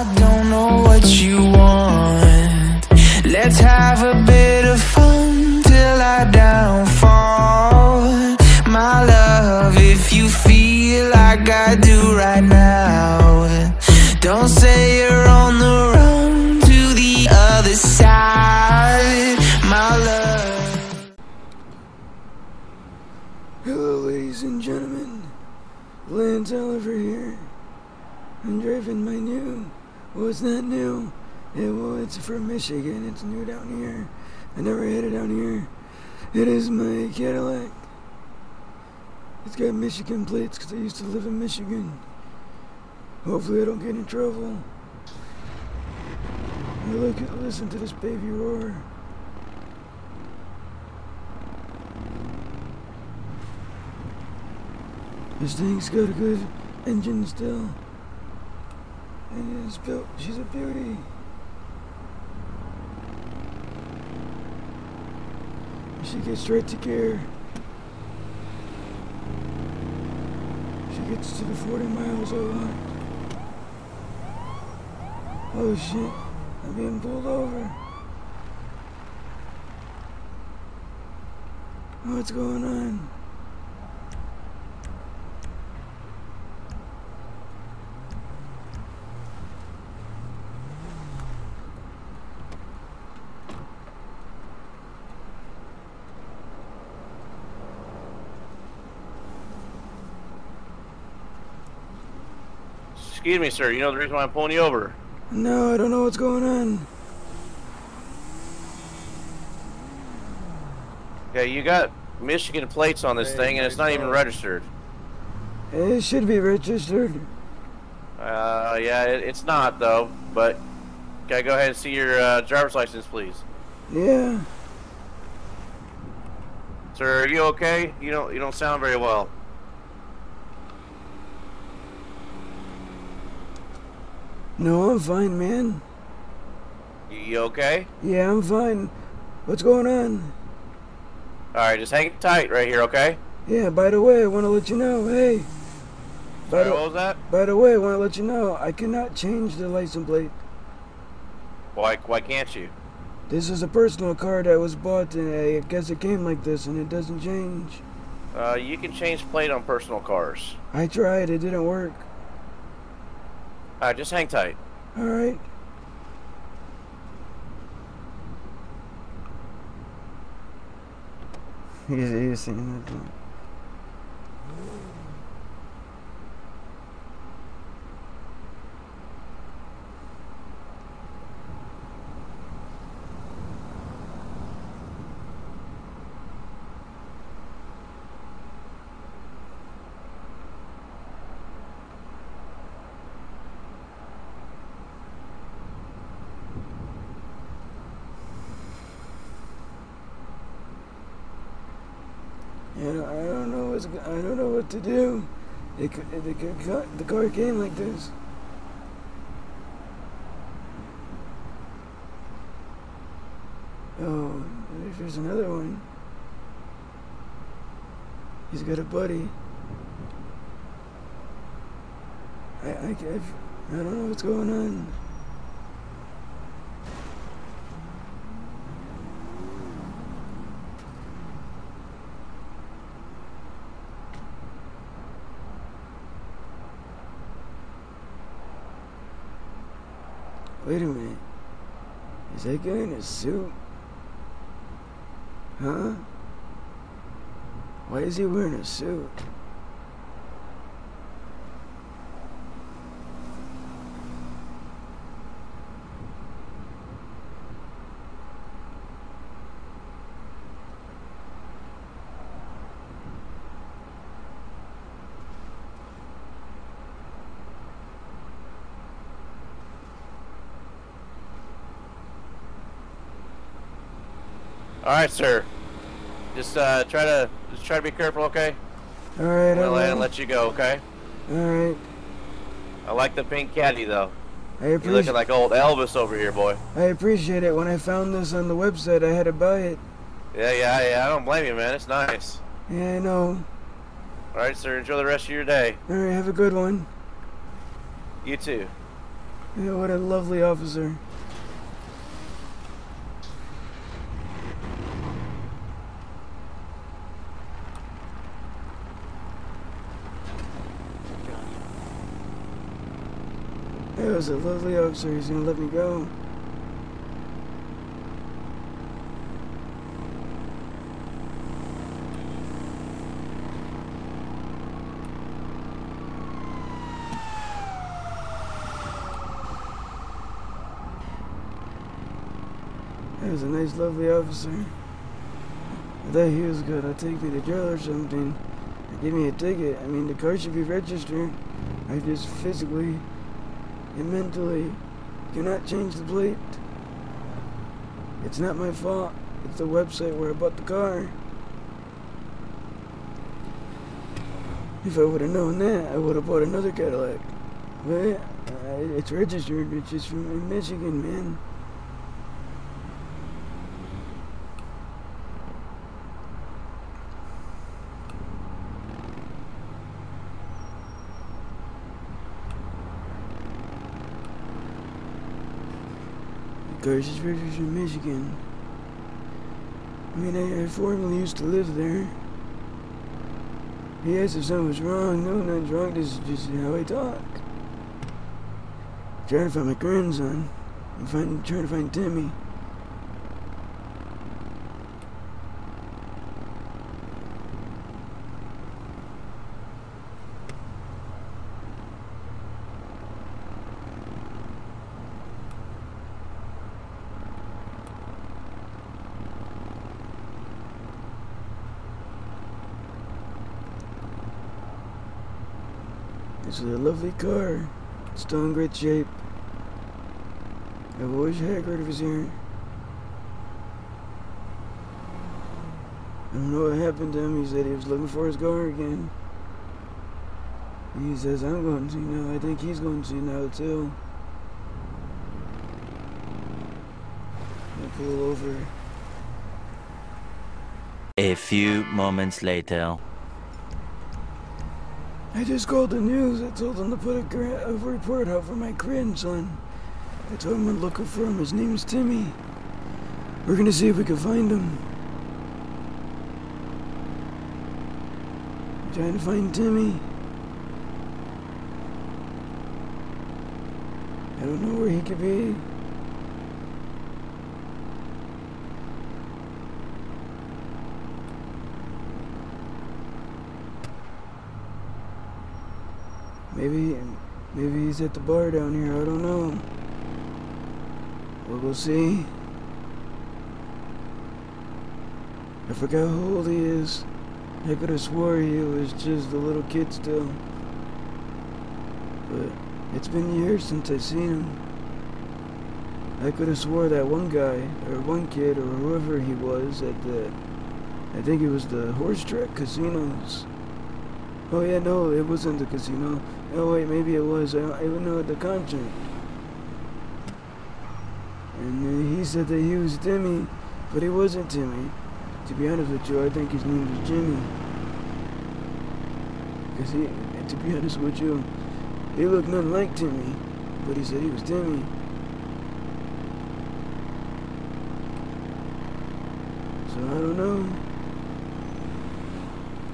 I don't know what you want. Let's have a it's not new. Yeah, well, it's from Michigan. It's new down here. I never had it down here. It is my Cadillac. It's got Michigan plates because I used to live in Michigan. Hopefully, I don't get in trouble. Now look, at, listen to this baby roar. This thing's got a good engine still. Built, she's a beauty. She gets straight to gear. She gets to the 40 miles I want. Oh shit, I'm being pulled over. What's going on? Excuse me, sir. You know the reason why I'm pulling you over? No, I don't know what's going on. Yeah, you got Michigan plates on this thing, and it's not even registered. It should be registered. Uh, yeah, it, it's not though. But can I go ahead and see your uh, driver's license, please? Yeah. Sir, are you okay? You don't you don't sound very well. No, I'm fine, man. You, you okay? Yeah, I'm fine. What's going on? All right, just hang tight right here, okay? Yeah, by the way, I want to let you know, hey. By Sorry, the, what was that? by the way, I want to let you know, I cannot change the license plate. Why why can't you? This is a personal car that was bought, and I guess it came like this, and it doesn't change. Uh, you can change plate on personal cars. I tried, it didn't work. All right, just hang tight. Alright. He's, he's that. I don't, know what's, I don't know what to do. It, c- the, c- the car came like this. Oh, there's another one. He's got a buddy. I, I, I don't know what's going on. Wait a minute. Is that guy in a suit? Huh? Why is he wearing a suit? All right, sir. Just uh, try to just try to be careful, okay? Alright, I'm gonna land and alright. let you go, okay? Alright. I like the pink caddy though. I You're looking like old Elvis over here, boy. I appreciate it. When I found this on the website, I had to buy it. Yeah, yeah, yeah. I don't blame you, man. It's nice. Yeah, I know. All right, sir. Enjoy the rest of your day. Alright, have a good one. You too. Yeah, what a lovely officer. That was a lovely officer. He's gonna let me go. That was a nice, lovely officer. I thought he was gonna take me to jail or something. Give me a ticket. I mean, the car should be registered. I just physically and mentally cannot change the plate. It's not my fault. It's the website where I bought the car. If I would have known that, I would have bought another Cadillac. But uh, it's registered. It's just from Michigan, man. In Michigan. I mean, I, I formerly used to live there. He asked if something was wrong. No, not wrong. This is just how I talk. trying to find my grandson. I'm find, trying to find Timmy. This is a lovely car. It's still in great shape. I've always of his here. I don't know what happened to him. He said he was looking for his car again. He says, I'm going to now. I think he's going to now too. I pull over. A few moments later. I just called the news. I told them to put a, a report out for my grandson. I told him I'm looking for him. His name's Timmy. We're gonna see if we can find him. I'm trying to find Timmy. I don't know where he could be. Maybe, maybe he's at the bar down here. I don't know. We'll go see. I forgot how old he is. I could have swore he was just a little kid still. But it's been years since I've seen him. I could have swore that one guy, or one kid, or whoever he was at the, I think it was the horse track casinos. Oh yeah, no, it wasn't the casino. Oh wait, maybe it was. I, I don't even know the concert. And uh, he said that he was Timmy, but he wasn't Timmy. To be honest with you, I think his name was Jimmy. Cause he, to be honest with you, he looked nothing like Timmy, but he said he was Timmy. So I don't know.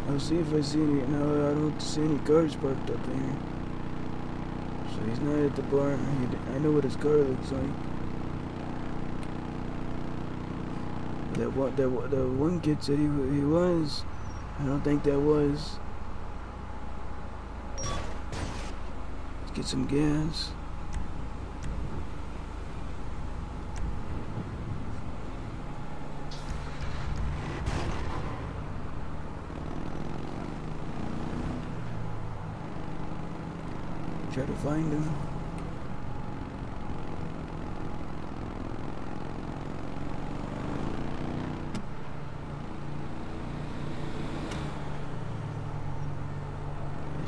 I'll see if I see any. No, I don't see any cars parked up in here. So he's not at the bar. I know what his car looks like. That what that wa- the one kid said he he was. I don't think that was. Let's get some gas. These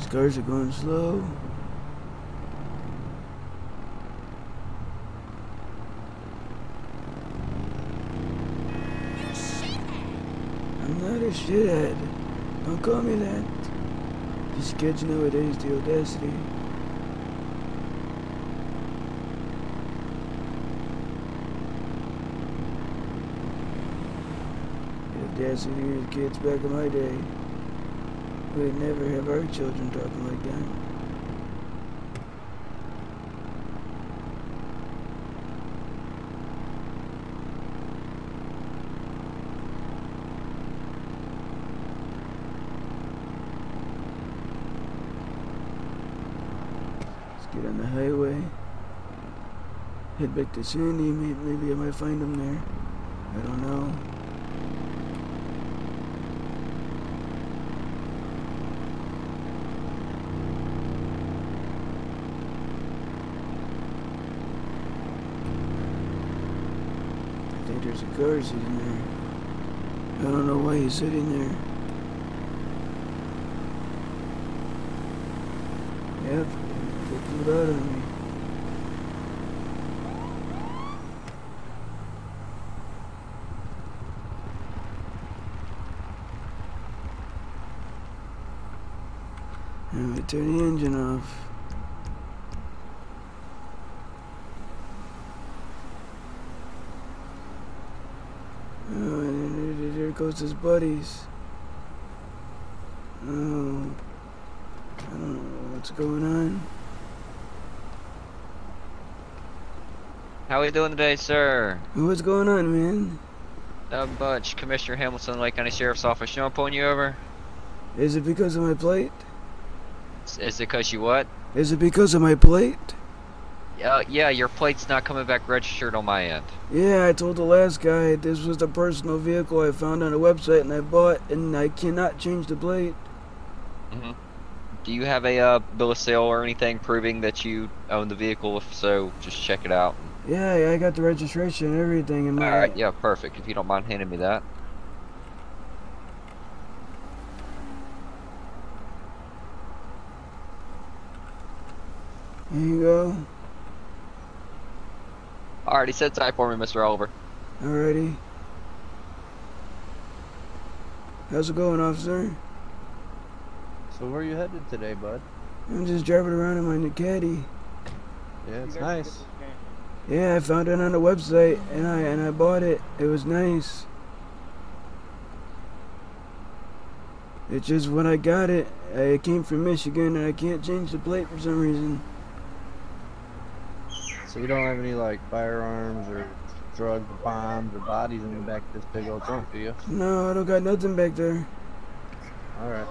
cars are going slow. I'm not a shithead. Don't call me that. These kids nowadays, the audacity. Audacity of kids back in my day. We'd never have our children talking like that. Let's get on the highway. Head back to Sandy. Maybe, maybe I might find him there. I don't know. I think there's a car sitting there. I don't know why he's sitting there. Yep, they pulled out on me. And we turn the engine off. Oh, and there, there goes his buddies. Oh, I don't know what's going on. How we doing today, sir? What's going on, man? Not much. Commissioner Hamilton, Blaine County Sheriff's Office. You know I'm pulling you over? Is it because of my plate? Is- Is it because you what? Is it because of my plate? Uh, yeah, your plate's not coming back registered on my end. Yeah, I told the last guy this was the personal vehicle I found on a website and I bought, and I cannot change the plate. hmm Do you have a uh, bill of sale or anything proving that you own the vehicle? If so, just check it out. Yeah, yeah, I got the registration and everything, and my Alright, yeah, perfect. If you don't mind handing me that. here you go. Alrighty, set tight for me, Mr. Oliver. Alrighty. How's it going, officer? So where are you headed today, bud? I'm just driving around in my new caddy. Yeah, it's nice. Yeah, I found it on the website and I and I bought it. It was nice. It's just when I got it, it came from Michigan and I can't change the plate for some reason. So you don't have any like firearms or drugs, or bombs, or bodies in the back of this big old trunk, do you? No, I don't got nothing back there. All right.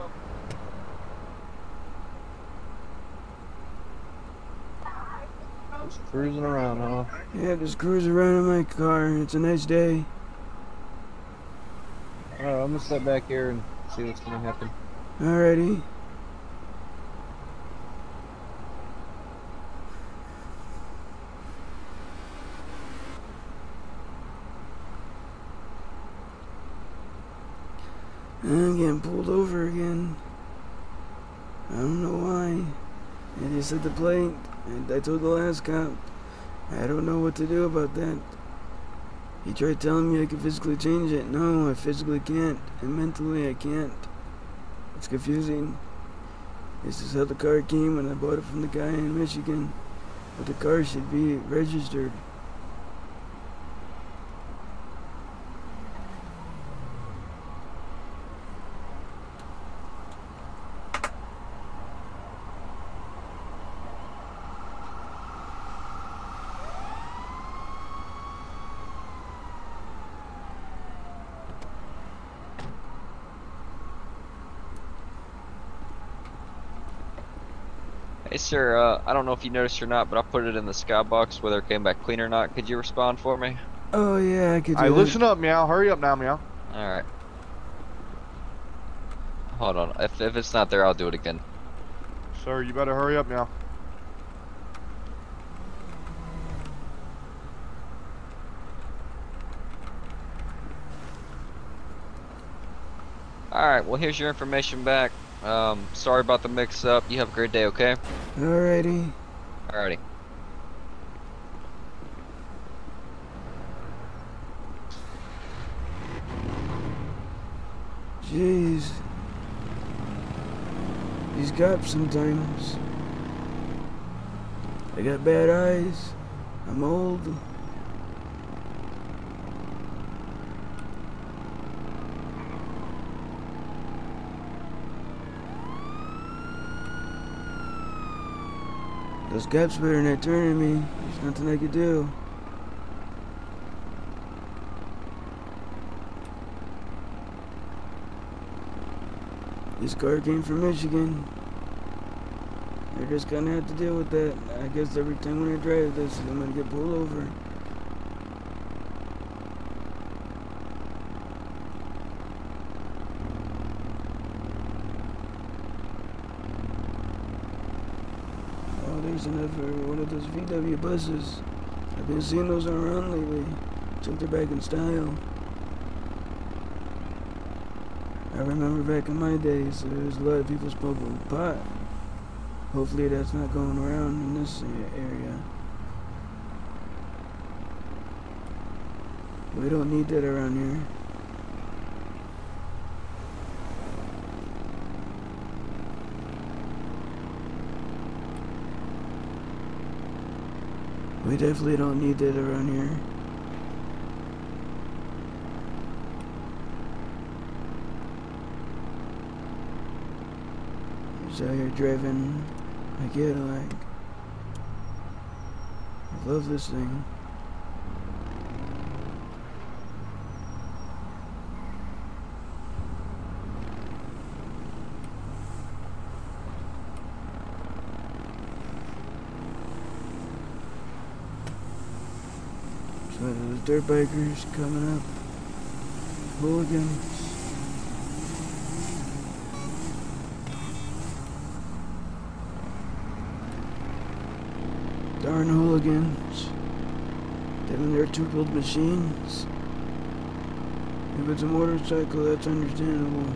Just cruising around, huh? Yeah, just cruising around in my car. It's a nice day. All right, I'm gonna step back here and see what's gonna happen. Alrighty. I'm getting pulled over again. I don't know why. And he said the plate, and I told the last cop. I don't know what to do about that. He tried telling me I could physically change it. No, I physically can't. And mentally I can't. It's confusing. This is how the car came when I bought it from the guy in Michigan. But the car should be registered. Hey, sir, uh, I don't know if you noticed or not, but I put it in the skybox whether it came back clean or not. Could you respond for me? Oh yeah, I could do Hey, that. listen up, meow. Hurry up now, meow. Alright. Hold on. If, if it's not there, I'll do it again. Sir, you better hurry up now. Alright, well, here's your information back. Um, sorry about the mix up. You have a great day, okay? Alrighty. Alrighty. Jeez. These cops sometimes. I got bad eyes. I'm old. Those cops better not turn at me. There's nothing I could do. This car came from Michigan. They're just gonna have to deal with that. I guess every time when I drive this, I'm gonna get pulled over. Oh, there's another one of those VW buses. I've been seeing those around lately. Took they're back in style. I remember back in my days, there was a lot of people smoking pot. Hopefully that's not going around in this area. We don't need that around here. We definitely don't need that around here. He's out here driving a Cadillac. I love this thing. So those dirt bikers coming up. Hooligans. Darn hooligans. Them and their two-wheeled machines. If it's a motorcycle, that's understandable.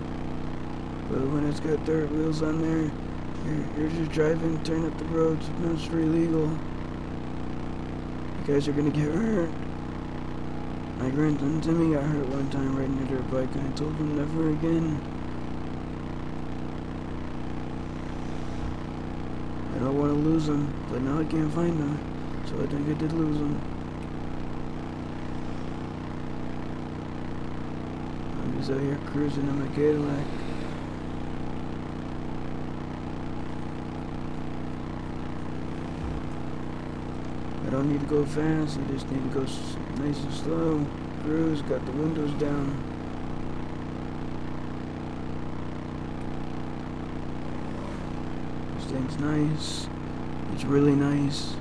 But when it's got dirt wheels on there, you're, you're just driving, turn up the roads, it's not illegal. You guys are gonna get hurt. My grandson Timmy got hurt one time riding a dirt bike, and I told him never again. I don't want to lose him, but now I can't find him, so I think I did lose him. I'm just out here cruising in my Cadillac. Don't need to go fast, I just need to go nice and slow. Cruise, got the windows down. This thing's nice. It's really nice.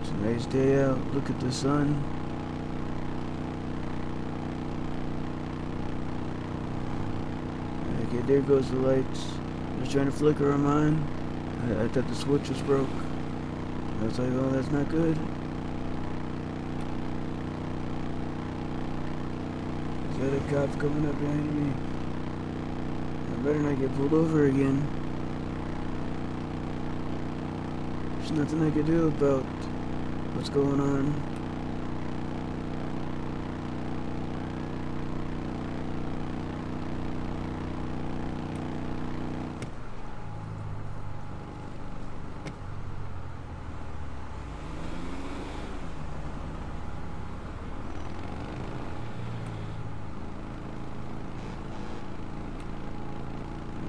It's a nice day out. Look at the sun. Okay, there goes the lights. Was trying to flicker on mine. I, I thought the switch was broke. I was like, oh, that's not good. Is that a cop coming up behind me? I better not get pulled over again. There's nothing I can do about what's going on.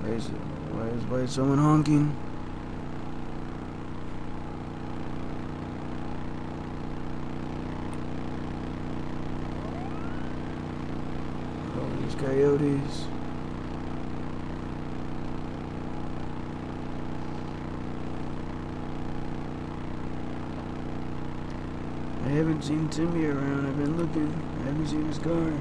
Why is, why is, someone honking? Oh, I haven't seen Timmy around. I've been looking. I haven't seen his car.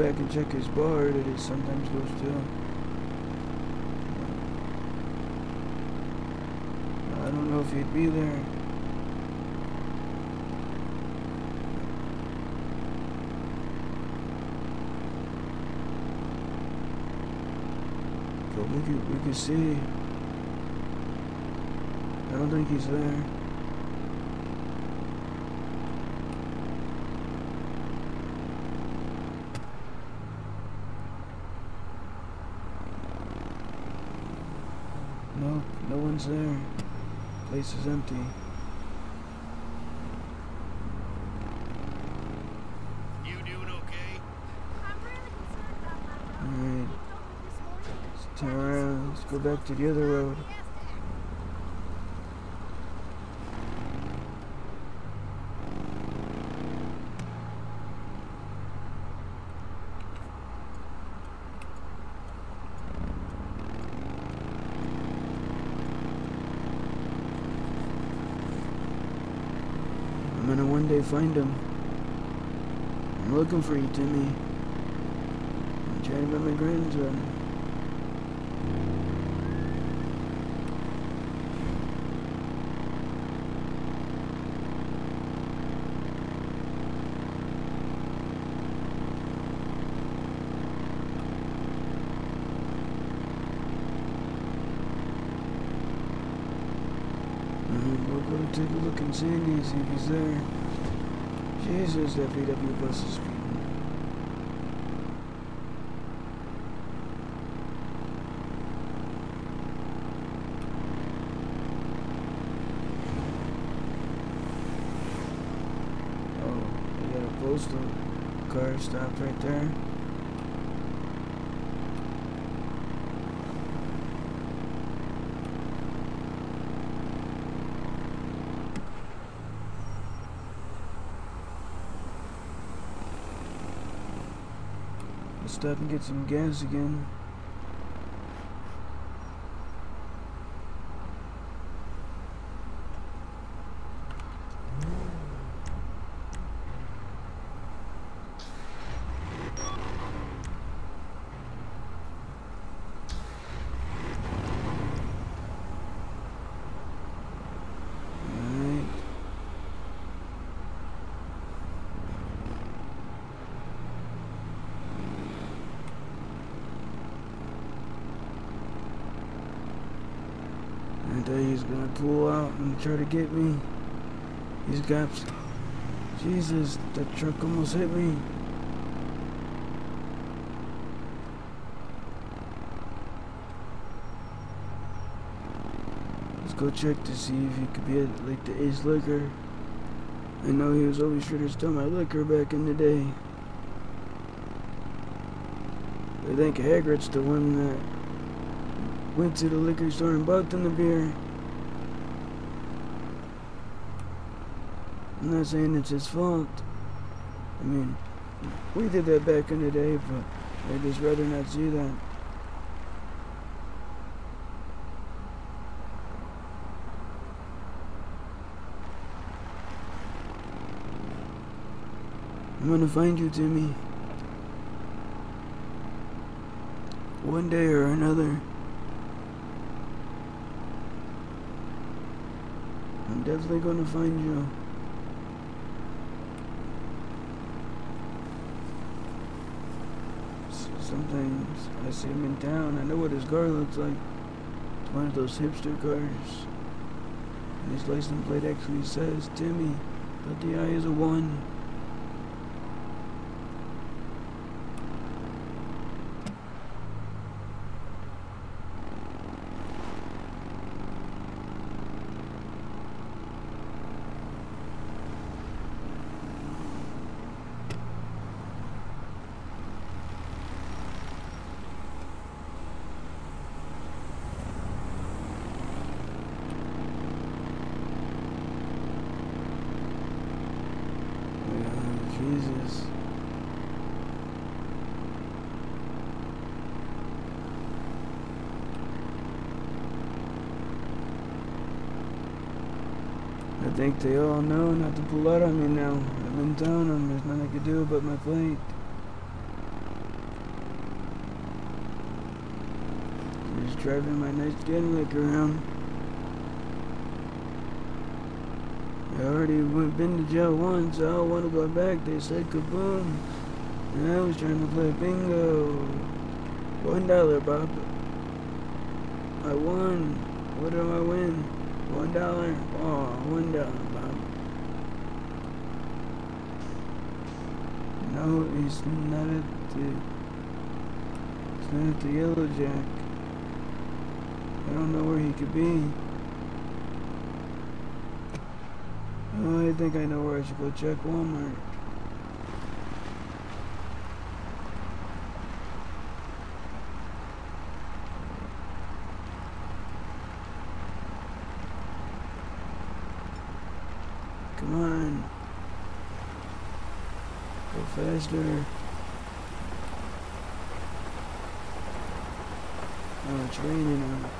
Back and check his bar that he sometimes goes to. I don't know if he'd be there. but we could we could see. I don't think he's there. No, no one's there. Place is empty. You doing okay? Alright, let's turn around. Let's go back to the other road. I'm gonna one day find him. I'm looking for you, Timmy. I'm trying to find my grandson. Alright, mm-hmm, we'll go take a look Sandy, see if he's there. Jesus, that VW bus. Oh, they got a postal car stopped right there. Stop and get some gas again. Alright. I thought he was gonna pull out and try to get me. He's got. Jesus, that truck almost hit me. Let's go check to see if he could be at like the Ace Liquor. I know he was always sure to steal my liquor back in the day. I think Hagrid's the one that went to the liquor store and bought them the beer. I'm not saying it's his fault. I mean, we did that back in the day, but I'd just rather not see that. I'm gonna find you, Timmy. One day or another. I'm definitely gonna find you. Sometimes I see him in town. I know what his car looks like. It's one of those hipster cars. And his license plate actually says Timmy, but the I is a one. Yeah, Jesus. I think they all know not to pull out on me now. I've been telling them there's nothing I can do about my plate. I'm just driving my nice Cadillac around. I already went been to jail once. I don't want to go back. They said kaboom. And I was trying to play bingo. One dollar, Bob. I won. What do I win? One dollar? Oh, one dollar, Bob. No, he's not at the. He's not at the Yellow Jack. I don't know where he could be. Oh, I think I know where I should go check Walmart. Come on. Go faster. Oh, it's raining out.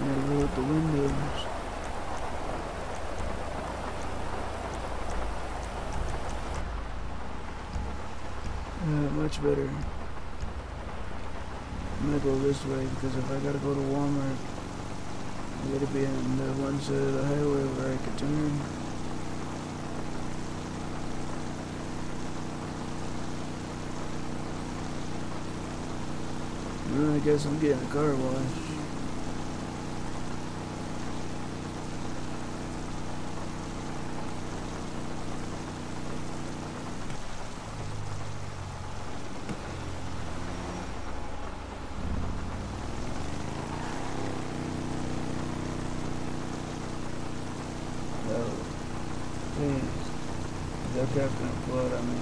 I gotta roll up the windows. Uh, much better. I'm gonna go this way because if I gotta go to Walmart, I gotta be on the one side of the highway where I can turn. I guess I'm getting a car wash. No. Please. That guy's gonna flood on me.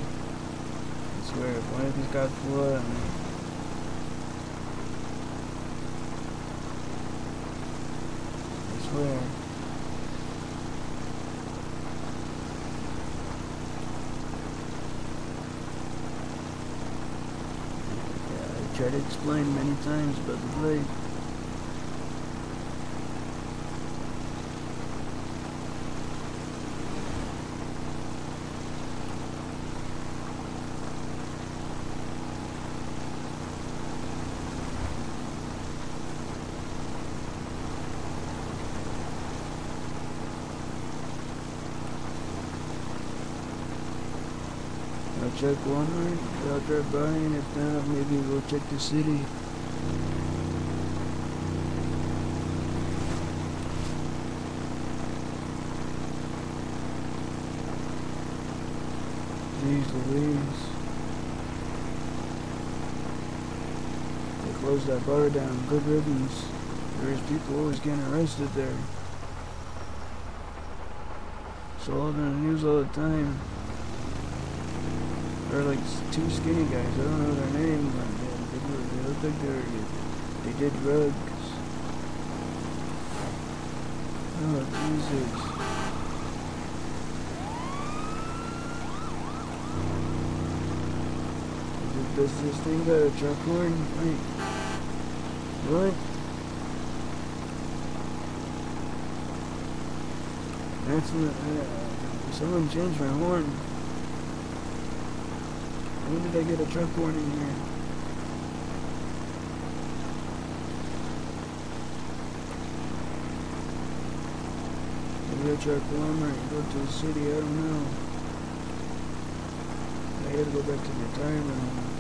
I swear, if one of these guys flood on me. I swear. Yeah, I tried to explain many times about the blade. Check Walmart, I'll drive by, and if not, maybe we'll check the city. Jeez Louise. They closed that bar down. Good riddance. There's people always getting arrested there. Saw all the news all the time. They're like two skinny guys. I don't know their name, but they, they, do- they look like they're they did drugs. Oh Jesus! Does- this thing got a truck horn? Wait, what? That's not. Uh, someone changed my horn. When did I get a truck horn in here? A truck Walmart and go to the city, I don't know. I gotta go back to the retirement home.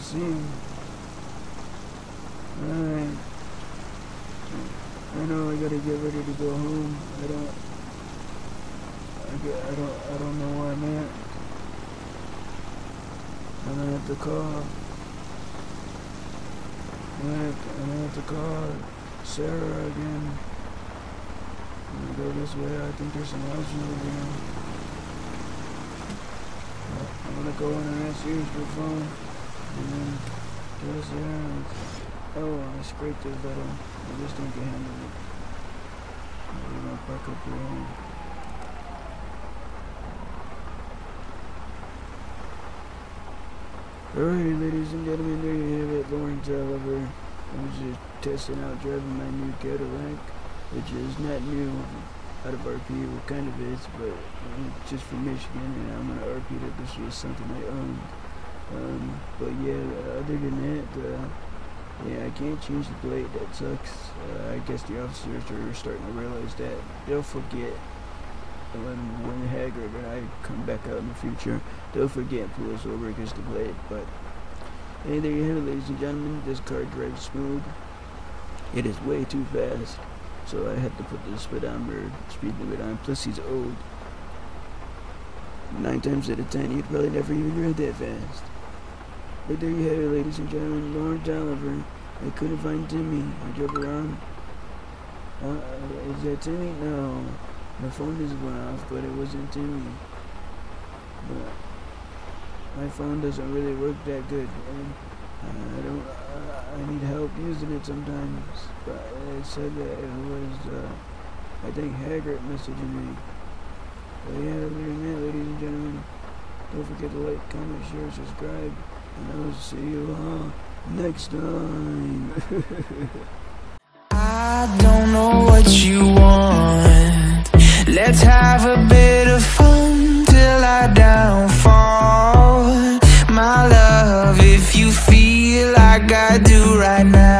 See. Alright. I know I gotta get ready to go home. I don't. I, don't. I don't know where I'm at. I'm gonna have to call. I'm gonna have to, I'm gonna have to call Sarah again. I'm gonna go this way. I think there's some houses over here. I'm gonna go in and ask yours for phone. And then goes there. and Oh, I scraped it, but uh, I just don't get handled it. We're gonna park up here. Alright, ladies and gentlemen, there you have it. Lawrence Oliver. I was just testing out driving my new Cadillac, which is not new out of RP. Well, kind of is, but uh, just from Michigan, and I'm gonna RP that this was something I owned. Um, but yeah, other than that, uh, yeah, I can't change the plate. That sucks. uh, I guess the officers are starting to realize that they'll forget when when Haggard and I come back out in the future, they'll forget and pull us over against the blade. But hey, there you have it, ladies and gentlemen. This car drives smooth. It is way too fast, so I had to put the speedometer speed limit on. Plus, he's old. Nine times out of ten, you'd probably never even read that fast. But there you have it, ladies and gentlemen. Lawrence Oliver. I couldn't find Timmy. I drove around. Uh, is that Timmy? No. My phone just went off, but it wasn't Timmy. But my phone doesn't really work that good, and I don't. Uh, I need help using it sometimes. But it said that it was, uh, I think Haggard messaging me. But yeah, other than that, ladies and gentlemen, don't forget to like, comment, share, subscribe, and I will see you all next time. I don't know what you want. Let's have a bit of fun till I downfall. My love, if you feel like I do right now.